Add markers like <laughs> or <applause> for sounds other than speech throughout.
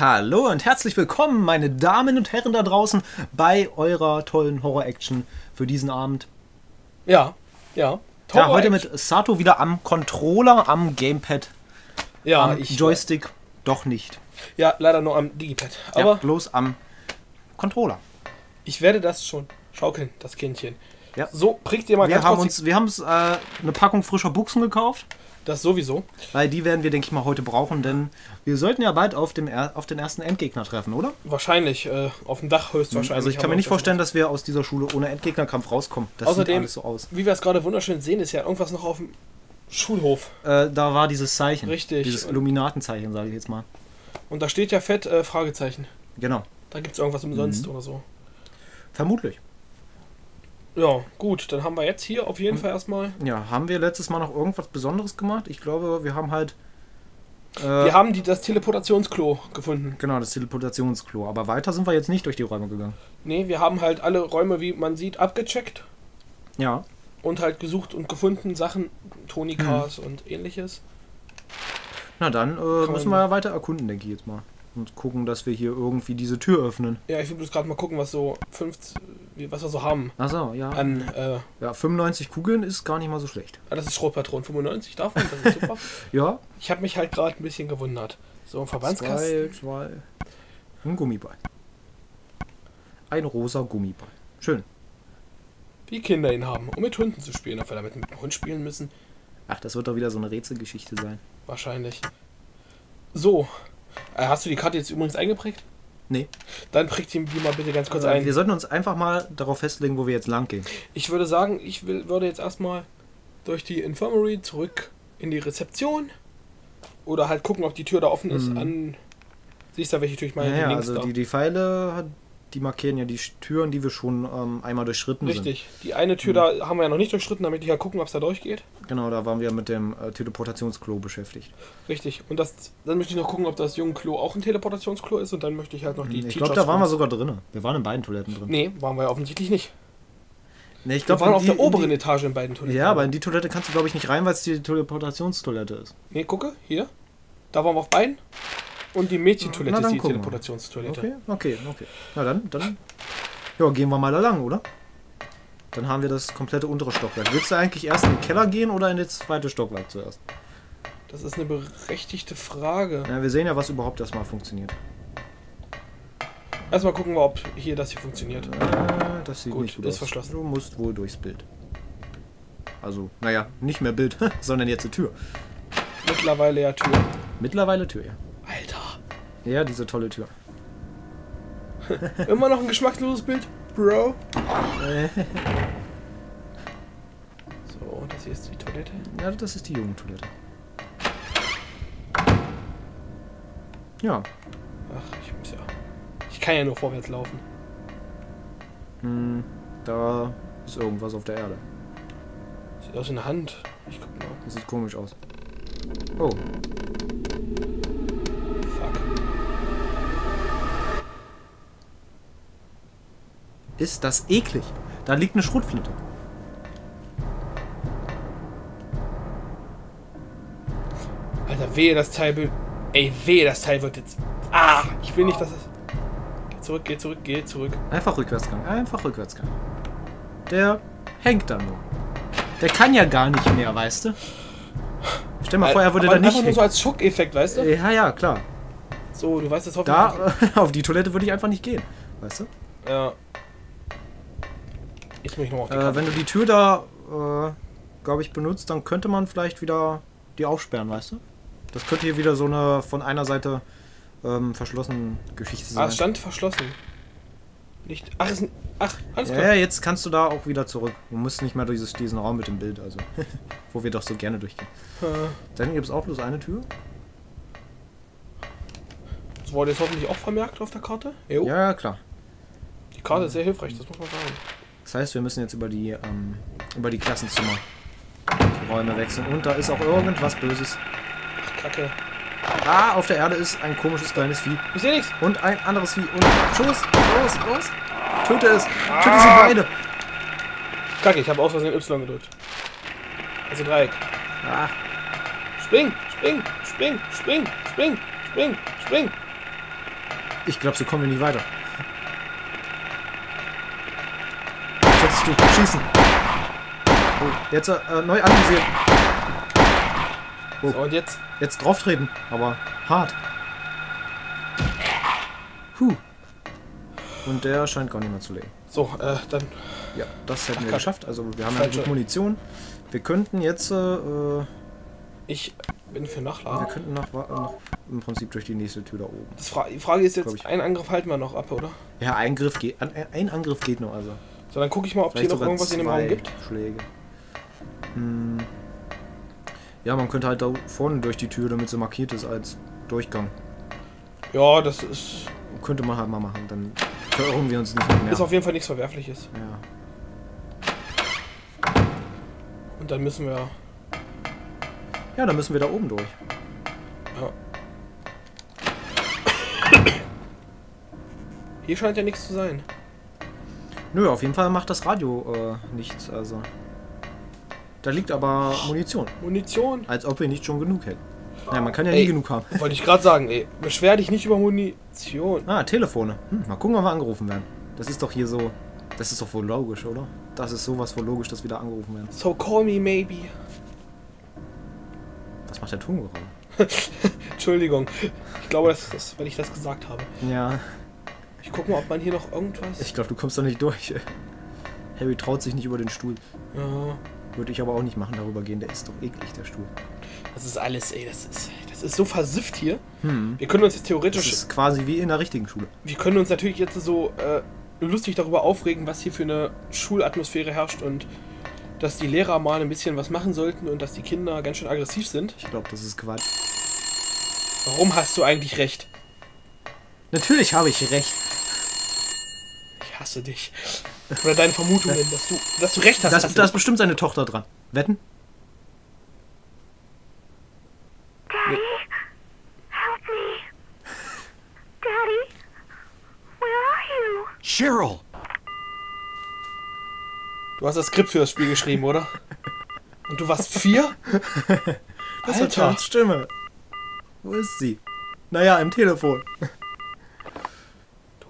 Hallo und herzlich willkommen, meine Damen und Herren da draußen, bei eurer tollen Horror-Action für diesen Abend. Ja, ja. Ja, heute mit Sato wieder am Controller, am Gamepad, ja, am ich, Joystick doch nicht. Ja, leider nur am Digipad. Ja, Aber bloß am Controller. ich werde das schon schaukeln, das Kindchen. Ja. So, prick dir mal Wir ganz haben kurz uns, wir haben uns äh, eine Packung frischer Buchsen gekauft, das sowieso. weil die werden wir, denke ich mal, heute brauchen, denn wir sollten ja bald auf, dem er auf den ersten Endgegner treffen, oder? Wahrscheinlich äh, auf dem Dach höchstwahrscheinlich. Also ich kann mir nicht vorstellen, dass wir aus dieser Schule ohne Endgegnerkampf rauskommen. Das sieht Außerdem, alles so aus. wie wir es gerade wunderschön sehen, ist ja irgendwas noch auf dem Schulhof. Äh, da war dieses Zeichen. Richtig. Dieses Illuminatenzeichen, sage ich jetzt mal. Und da steht ja fett äh, Fragezeichen. Genau. Da gibt es irgendwas umsonst Mhm. oder so. Vermutlich. Ja, gut, dann haben wir jetzt hier auf jeden Mhm. Fall erstmal. Ja, haben wir letztes Mal noch irgendwas Besonderes gemacht? Ich glaube, wir haben halt. Äh, Wir haben die, das Teleportationsklo gefunden. Genau, das Teleportationsklo. Aber weiter sind wir jetzt nicht durch die Räume gegangen. Nee, wir haben halt alle Räume, wie man sieht, abgecheckt. Ja. und halt gesucht und gefunden Sachen, Tonikas Mhm. und ähnliches. Na dann äh, müssen wir ja weiter erkunden, denke ich jetzt mal. Und gucken, dass wir hier irgendwie diese Tür öffnen. Ja, ich will bloß gerade mal gucken, was so 50, wie- was wir so haben Achso, ja. an, äh, Ja, 95 Kugeln ist gar nicht mal so schlecht. ah, das ist Schrotpatron 95 davon, das ist super. <laughs> Ja. ich habe mich halt gerade ein bisschen gewundert. So ein Verbandskasten. Zwei, zwei. Ein Gummiball. Ein rosa Gummiball. Schön. Wie Kinder ihn haben, um mit Hunden zu spielen. Ob wir damit mit einem Hund spielen müssen? Ach, das wird doch wieder so eine Rätselgeschichte sein. Wahrscheinlich. So. Äh, hast du die Karte jetzt übrigens eingeprägt? Nee. Dann prägt die die mal bitte ganz kurz Äh, ein. Wir sollten uns einfach mal darauf festlegen, wo wir jetzt lang gehen. Ich würde sagen, ich will, würde jetzt erstmal durch die Infirmary zurück in die Rezeption. Oder halt gucken, ob die Tür da offen ist. Mhm. An. Siehst du, welche Tür ich meine? Ja, ja, also da. die, die Pfeile, die markieren ja die Türen, die wir schon ähm, einmal durchschritten Richtig. Die eine Tür Mhm. da haben wir ja noch nicht durchschritten, damit ich ja gucken, ob es da durchgeht. sind. Genau, da waren wir mit dem äh, Teleportationsklo beschäftigt. Richtig. Und das, dann möchte ich noch gucken, ob das junge Klo auch ein Teleportationsklo ist. Und dann möchte ich halt noch die ich glaube, da waren wir sogar drin. Wir waren in beiden Toiletten drin. Nee, waren wir ja offensichtlich nicht. Nee, ich Wir glaube, waren auf die- der oberen die, Etage in beiden Toiletten. Ja, aber in die Toilette kannst du, glaube ich, nicht rein, weil es die Teleportationstoilette ist. Nee, gucke, hier. Da waren wir auf beiden. Und die Mädchentoilette ist die. Teleportationstoilette. Okay, okay, okay. Na dann, dann. Ja, gehen wir mal da lang, oder? Dann haben wir das komplette untere Stockwerk. Willst du eigentlich erst in den Keller gehen oder in das zweite Stockwerk zuerst? Das ist eine berechtigte Frage. Ja, wir sehen ja, was überhaupt erstmal funktioniert. Erstmal gucken wir, ob hier das hier funktioniert. Äh, das sieht Gut, nicht gut ist aus. verschlossen. Du musst wohl durchs Bild. Also, naja, nicht mehr Bild, <laughs> sondern jetzt eine Tür. Mittlerweile ja Tür. Mittlerweile Tür, ja. Ja, diese tolle Tür. Immer noch ein geschmackloses Bild, Bro. <laughs> So, das hier ist die Toilette. Ja, das ist die Jugendtoilette. Ja, Ach, ich muss ja. Ich kann ja nur vorwärts laufen. hm, da ist irgendwas auf der Erde. Sieht aus wie eine Hand. Ich guck mal. Das sieht komisch aus. Oh, Fuck. Ist das eklig. Da liegt eine Schrotflinte. Alter, wehe, das Teil. Ey, wehe, das Teil wird jetzt. Ah, ich will nicht, dass es. Geh zurück, geh zurück, geh zurück. Einfach Rückwärtsgang, einfach Rückwärtsgang. Der hängt da nur. Der kann ja gar nicht mehr, weißt du? Stell mal vor, er würde da nicht einfach nur so als Schockeffekt, weißt du? Ja, ja, klar. So, du weißt jetzt hoffentlich. Da, <laughs> auf die Toilette würde ich einfach nicht gehen. Weißt du? Ja. Jetzt muss ich nochmal auf die Äh, wenn du die Tür da, äh, glaube ich, benutzt, dann könnte man vielleicht wieder die aufsperren, weißt du? Das könnte hier wieder so eine von einer Seite ähm, verschlossene Geschichte Ah, sein. es stand verschlossen. Nicht. Ach, ist ein, ach alles klar. ja, jetzt kannst du da auch wieder zurück. Du musst nicht mehr durch dieses, diesen Raum mit dem Bild, also. <laughs> wo wir doch so gerne durchgehen. Äh, Dann gibt es auch bloß eine Tür. Das wurde jetzt hoffentlich auch vermerkt auf der Karte. Jo. Ja, ja, klar. Die Karte ist sehr hilfreich, das muss man sagen. Das heißt, wir müssen jetzt über die, ähm, über die Klassenzimmer die Räume wechseln. Und da ist auch irgendwas Böses. Ach, Kacke. Ah, auf der Erde ist ein komisches kleines Vieh. Ich sehe nichts. Und ein anderes Vieh. Und Schuss, los, los. Töte es. Töte sie beide. Kacke, ich habe aus Versehen Y gedrückt. Also Dreieck. Ah, Spring, spring, spring, spring, spring, spring, spring. Ich glaube, so kommen wir nicht weiter. Solltest du schießen. Oh, jetzt äh, neu anvisieren. Oh. So, und jetzt? Jetzt drauf treten, aber hart. Huh. Und der scheint gar nicht mehr zu leben. So, äh, dann. Ja, das hätten Ach, wir geschafft. Also wir haben ja Falsche. genug Munition. Wir könnten jetzt, äh, äh, Ich bin für wir Nachladen. könnten nach, nach, im Prinzip durch die nächste Tür da oben. Das Fra die Frage ist jetzt, einen Angriff halten wir noch ab, oder? Ja, ein Griff geht, ein, ein Angriff geht noch, also. So, dann gucke ich mal, ob hier Vielleicht noch irgendwas in dem Raum gibt. Schläge. Hm. Ja, man könnte halt da vorne durch die Tür, damit sie markiert ist als Durchgang. Ja, das ist, Könnte man halt mal machen, dann verirren wir uns nicht mehr. ist auf jeden Fall nichts Verwerfliches. ja. Und dann müssen wir. ja, dann müssen wir da oben durch. Ja. Hier scheint ja nichts zu sein. Nö, auf jeden Fall macht das Radio äh, nichts, also. Da liegt aber Munition. Munition? Als ob wir nicht schon genug hätten. Ja, man kann ja Ey. nie genug haben. Wollte ich gerade sagen, ey. Beschwer dich nicht über Munition. Ah, Telefone. Hm, mal gucken, ob wir angerufen werden. Das ist doch hier so. Das ist doch wohl logisch, oder? Das ist sowas wohl logisch, dass wir da angerufen werden. So call me maybe. Was macht der Ton gerade? <laughs> Entschuldigung. Ich glaube, das ist, weil ich das gesagt habe. Ja, Ich gucke mal, ob man hier noch irgendwas. ich glaube, du kommst da nicht durch. Harry traut sich nicht über den Stuhl. Ja. Würde ich aber auch nicht machen, darüber gehen. Der ist doch eklig, der Stuhl. Das ist alles, ey. Das ist, das ist so versifft hier. Hm. Wir können uns jetzt Das theoretisch. ist quasi wie in der richtigen Schule. Wir können uns natürlich jetzt so äh, lustig darüber aufregen, was hier für eine Schulatmosphäre herrscht und dass die Lehrer mal ein bisschen was machen sollten und dass die Kinder ganz schön aggressiv sind. Ich glaube, das ist Quatsch. Warum hast du eigentlich recht? Natürlich habe ich recht. Ich hasse dich. Oder deine Vermutungen, dass du, dass du recht hast. Da hast ist, du- da ist bestimmt seine Tochter dran. Wetten? Daddy, help me. Daddy, where are you? Cheryl! du hast das Skript für das Spiel geschrieben, oder? Und du warst vier? <laughs> Das ist Alter. Stimme. Wo ist sie? Naja, im Telefon.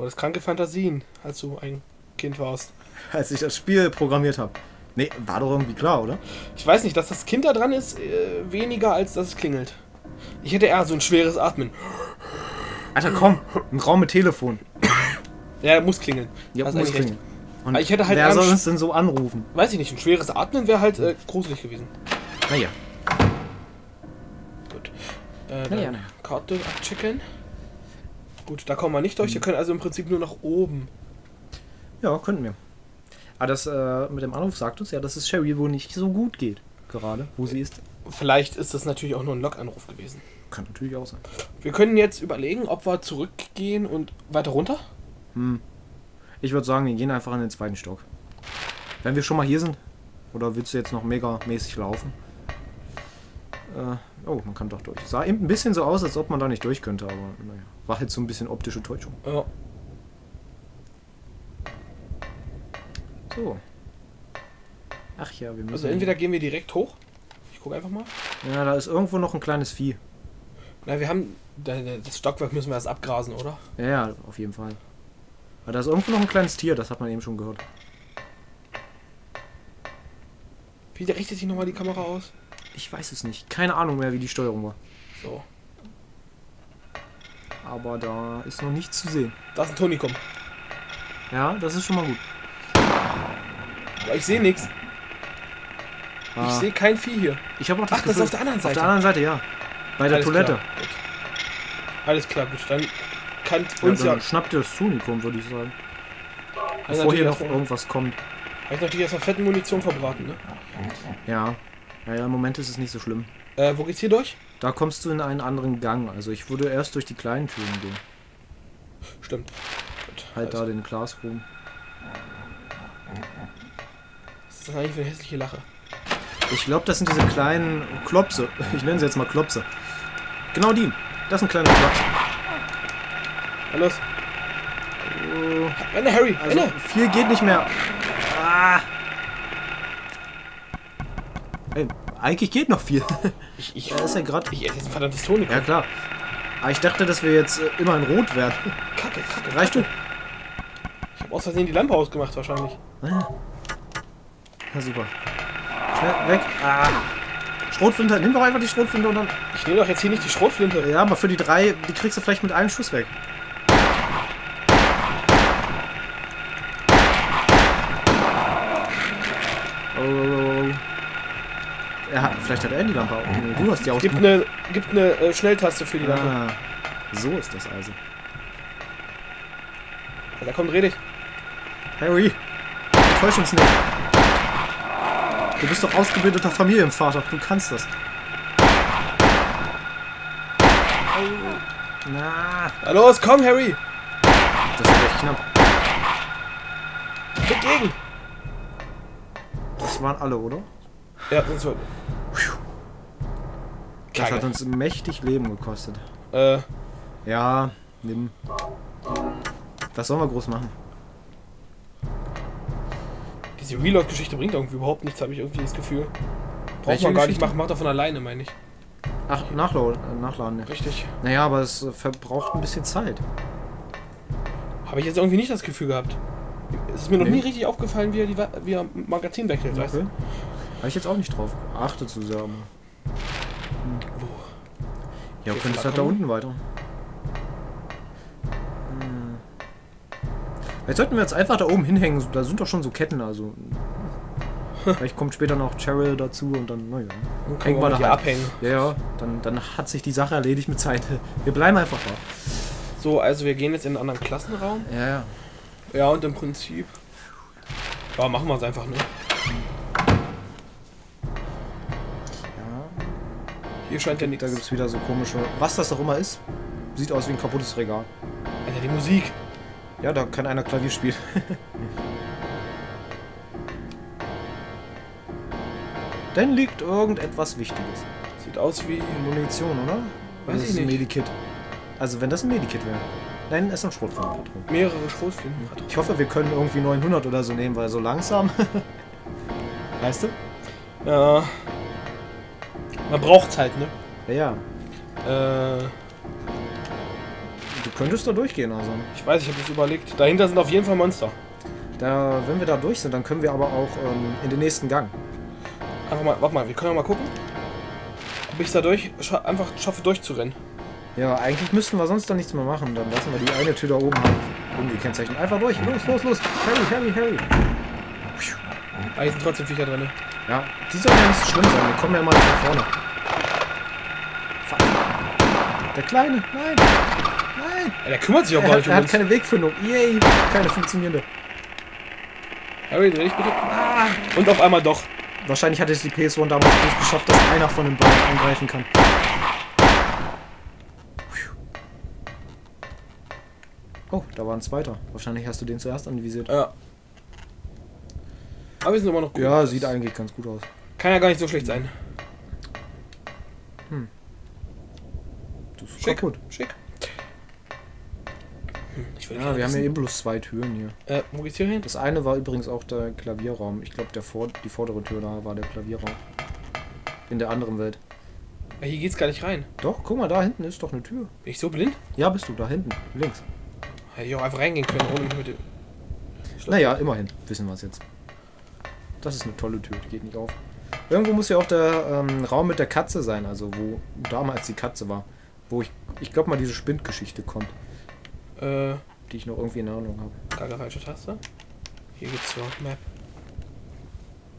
Du hattest kranke Fantasien, als du ein Kind warst. Als ich das Spiel programmiert habe. Nee, war doch irgendwie klar, oder? Ich weiß nicht, dass das Kind da dran ist, äh, weniger als dass es klingelt. Ich hätte eher so ein schweres Atmen. Alter, komm. Ein Raum mit Telefon. Ja, muss klingeln. Ja, Hast muss klingeln. Und Aber ich hätte halt wer soll uns denn so anrufen? Weiß ich nicht, ein schweres Atmen wäre halt äh, gruselig gewesen. Naja. Gut. Äh, Naja, naja. Karte abchecken. Gut, da kommen wir nicht durch. Wir können also im Prinzip nur nach oben. Ja, könnten wir. Aber das äh, mit dem Anruf sagt uns ja, dass es Sherry wohl nicht so gut geht. Gerade, wo sie ist. Vielleicht ist das natürlich auch nur ein Log-Anruf gewesen. Kann natürlich auch sein. Wir können jetzt überlegen, ob wir zurückgehen und weiter runter. Hm. Ich würde sagen, wir gehen einfach in den zweiten Stock. Wenn wir schon mal hier sind. Oder willst du jetzt noch mega mäßig laufen? Äh, oh, man kann doch durch. Sah eben ein bisschen so aus, als ob man da nicht durch könnte, aber naja. War halt so ein bisschen optische Täuschung. Ja. So. Ach ja, wir müssen. Also entweder gehen wir direkt hoch. Ich gucke einfach mal. Ja, da ist irgendwo noch ein kleines Vieh. Na, wir haben. da- da- Das Stockwerk müssen wir erst abgrasen, oder? Ja, ja, auf jeden Fall. Aber da ist irgendwo noch ein kleines Tier, das hat man eben schon gehört. Wie richtet sich nochmal die Kamera aus? Ich weiß es nicht. Keine Ahnung mehr, wie die Steuerung war. So. Aber da ist noch nichts zu sehen. Da ist ein Tonikum. Ja, das ist schon mal gut. Aber ich sehe nichts. Ich Ah, sehe kein Vieh hier. ich habe auch das Ach, das ist auf der anderen Auf Seite. der anderen Seite, ja. Bei der Alles Toilette. Klar. Alles klar, gut. Dann kann Ja, uns ja. schnappt ihr das Tunikum, würde ich sagen. Bevor hier noch irgendwas kommt. Habe ich natürlich erstmal fetten Munition verbraten, ne? Ja. Ja, ja, im Moment ist es nicht so schlimm. Äh, wo geht's hier durch? Da kommst du in einen anderen Gang. Also ich würde erst durch die kleinen Türen gehen. Stimmt. Gut. Halt also, da den Classroom. Was ist das eigentlich für eine hässliche Lache? Ich glaube, das sind diese kleinen Klopse. <laughs> Ich nenne sie jetzt mal Klopse. Genau die. Das sind kleine Klopse. Na los. Oh, Renne, Harry, also viel geht nicht mehr. Ah. Ey, eigentlich geht noch viel. Ich, ich, Er ist ja gerade. ich esse jetzt ein verdammtes Tonikum. Ja klar. Ah, ich dachte, dass wir jetzt äh, immer in Rot werden. Kacke, kacke. Reicht du? Ich habe aus Versehen die Lampe ausgemacht wahrscheinlich. Ah. Ja, super. Schnell, weg. Ah. Schrotflinte, nimm doch einfach die Schrotflinte und dann... Ich nehme doch jetzt hier nicht die Schrotflinte. Ja, aber für die drei, die kriegst du vielleicht mit einem Schuss weg. Oh, oh, oh. Hat, vielleicht hat er die Lampe auch. Nee, du hast die Gibt ausgemacht. eine, gibt eine äh, Schnelltaste für die Lampe. Ah, so ist das also. Da kommt, dreh dich. Harry, enttäusch uns nicht. Du bist doch ausgebildeter Familienvater. Du kannst das. Na, Na los, komm, Harry. das ist echt knapp. Klick gegen. Das waren alle, oder? Ja, das war... Das hat uns mächtig Leben gekostet. Äh, Ja, nimm. Was sollen wir groß machen? diese Reload-Geschichte bringt irgendwie überhaupt nichts, habe ich irgendwie das Gefühl. Braucht Welche man gar nicht Geschichte? machen, macht er von alleine, meine ich. Ach, nachladen. Äh, nachladen ja. Richtig. Naja, aber es äh, verbraucht ein bisschen Zeit. Habe ich jetzt irgendwie nicht das Gefühl gehabt. Es ist mir noch Nee. nie richtig aufgefallen, wie er, die, wie er Magazin wechselt, weißt Okay. du? Habe ich jetzt auch nicht drauf. Achte zu sehr. aber- Wo? Ja, Hier könntest halt da unten weiter. Hm. Jetzt sollten wir jetzt einfach da oben hinhängen. Da sind doch schon so Ketten, also. Vielleicht kommt später noch Cheryl dazu und dann, naja. Hängen wir da halt. abhängen. Ja, ja, dann, dann hat sich die Sache erledigt mit Zeit. <laughs> Wir bleiben einfach da. So, also wir gehen jetzt in einen anderen Klassenraum. Ja, ja. Ja, und im Prinzip... Ja, machen wir es einfach, ne? Hier scheint ja Da nichts. gibt es wieder so komische. Was das auch immer ist, sieht aus wie ein kaputtes Regal. Alter, die Musik. Ja, da kann einer Klavier spielen. <laughs> Dann liegt irgendetwas Wichtiges. Sieht aus wie... Munition, oder? Weiß das ich ist ein nicht. Medikit. Also wenn das ein Medikit wäre. Nein, es ist ein Schrotflintenpatron. mehrere Schrotflinten. Ich hoffe, wir können irgendwie 900 oder so nehmen, weil so langsam. <laughs> weißt du? Ja. Man braucht's halt, ne? Ja, ja. Äh, Du könntest da durchgehen, also. ich weiß, ich habe das überlegt. Dahinter sind auf jeden Fall Monster. Da, wenn wir da durch sind, dann können wir aber auch ähm, in den nächsten Gang. Einfach mal, warte mal, wir können ja mal gucken, ob ich es dadurch scha einfach schaffe durchzurennen. Ja, eigentlich müssten wir sonst doch nichts mehr machen. Dann lassen wir die eine Tür da oben halt umgekennzeichnet. Einfach durch. Los, los, los. Harry, Harry, Harry. Aber hier sind trotzdem Viecher drin. Ja, die sollen ja nicht so schlimm sein. Wir kommen ja mal von vorne. Fuck. Der Kleine. Nein. Nein. Ey, der kümmert sich auch Er gar hat, nicht um er hat uns. keine Wegfindung. Yay. Keine funktionierende. Harry, dreh dich bitte. Ah. Und auf einmal doch. Wahrscheinlich hatte es die PS1 damals nicht geschafft, dass einer von den beiden angreifen kann. Oh, da war ein zweiter. Wahrscheinlich hast du den zuerst anvisiert. Ja. Aber wir sind immer noch gut. Ja, sieht eigentlich ganz gut aus. Kann ja gar nicht so schlecht sein. Das ist Schick. kaputt. Schick. Hm, ich Ja, wir haben ja eben bloß zwei Türen hier. Äh, wo geht's hier hin? Das eine war übrigens auch der Klavierraum. Ich glaube, vor, die vordere Tür da war der Klavierraum. In der anderen Welt. Ja, hier geht's gar nicht rein. Doch, guck mal, da hinten ist doch eine Tür. Bin ich so blind? Ja, bist du, da hinten, links. Hätte ich auch einfach reingehen können, ohne mich mit dem. Naja, immerhin, wissen wir es jetzt. Das ist eine tolle Tür, die geht nicht auf. Irgendwo muss ja auch der ähm, Raum mit der Katze sein, also wo damals die Katze war. Wo ich, ich glaube mal diese Spindgeschichte kommt, Äh, die ich noch irgendwie in Erinnerung habe. gar falsche Taste. Hier geht's zur Map.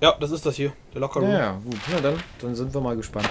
Ja, das ist das hier. Der Locker Ja, Room. ja, gut. Na dann, dann sind wir mal gespannt.